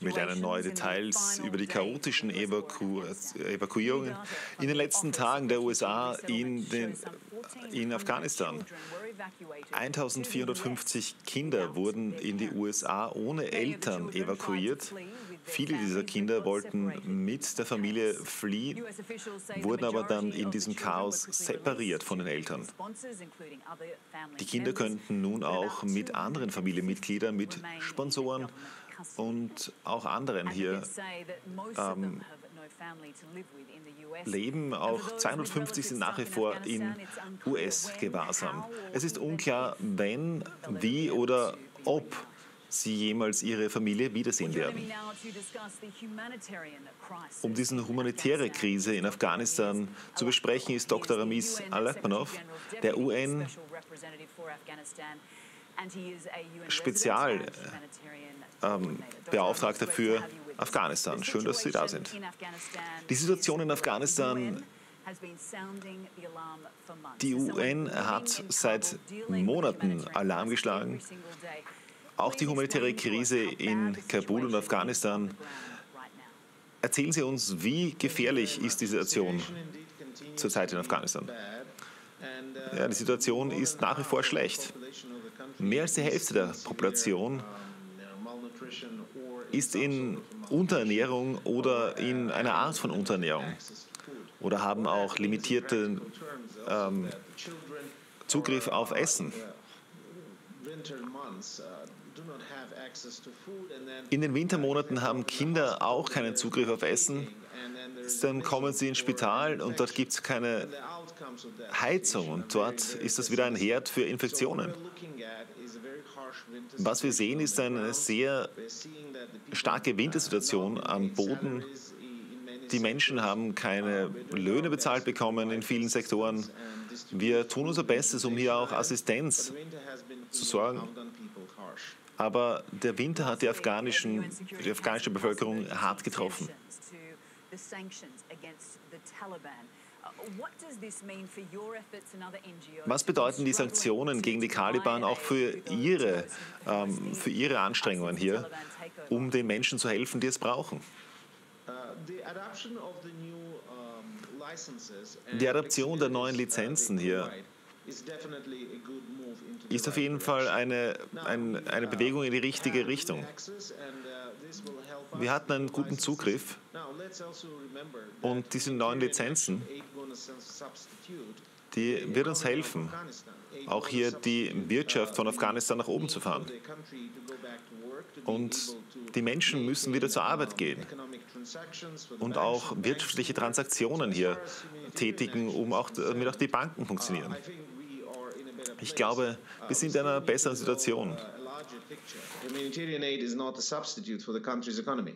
Wir lernen neue Details über die chaotischen Evaku Evakuierungen in den letzten Tagen der USA in, den, in Afghanistan. 1450 Kinder wurden in die USA ohne Eltern evakuiert. Viele dieser Kinder wollten mit der Familie fliehen, wurden aber dann in diesem Chaos separiert von den Eltern. Die Kinder könnten nun auch mit anderen Familienmitgliedern, mit Sponsoren und auch anderen hier ähm, leben. Auch 250 sind nach wie vor in US-Gewahrsam. Es ist unklar, wenn, wie oder ob sie jemals ihre Familie wiedersehen werden. Um diese humanitäre Krise in Afghanistan zu besprechen, ist Dr. Ramiz Alakmanov, der UN Spezialbeauftragter ähm, für Afghanistan. Schön, dass Sie da sind. Die Situation in Afghanistan die UN hat seit Monaten Alarm geschlagen. Auch die humanitäre Krise in Kabul und Afghanistan. Erzählen Sie uns, wie gefährlich ist die Situation zurzeit in Afghanistan? Ja, die Situation ist nach wie vor schlecht. Mehr als die Hälfte der Population ist in Unterernährung oder in einer Art von Unterernährung oder haben auch limitierten ähm, Zugriff auf Essen. In den Wintermonaten haben Kinder auch keinen Zugriff auf Essen. Dann kommen sie ins Spital und dort gibt es keine Heizung und dort ist das wieder ein Herd für Infektionen. Was wir sehen, ist eine sehr starke Wintersituation am Boden. Die Menschen haben keine Löhne bezahlt bekommen in vielen Sektoren. Wir tun unser Bestes, um hier auch Assistenz zu sorgen. Aber der Winter hat die, afghanischen, die afghanische Bevölkerung hart getroffen. Was bedeuten die Sanktionen gegen die Taliban auch für ihre, ähm, für ihre Anstrengungen hier, um den Menschen zu helfen, die es brauchen? Uh, die Adaption der neuen Lizenzen hier ist auf jeden Fall eine, ein, eine Bewegung in die richtige Richtung. Wir hatten einen guten Zugriff. Und diese neuen Lizenzen, die wird uns helfen, auch hier die Wirtschaft von Afghanistan nach oben zu fahren. Und die Menschen müssen wieder zur Arbeit gehen und auch wirtschaftliche Transaktionen hier tätigen, um auch, damit auch die Banken funktionieren. Ich glaube, wir sind in einer besseren Situation. Humanitarian aid is not a substitute for the country's economy.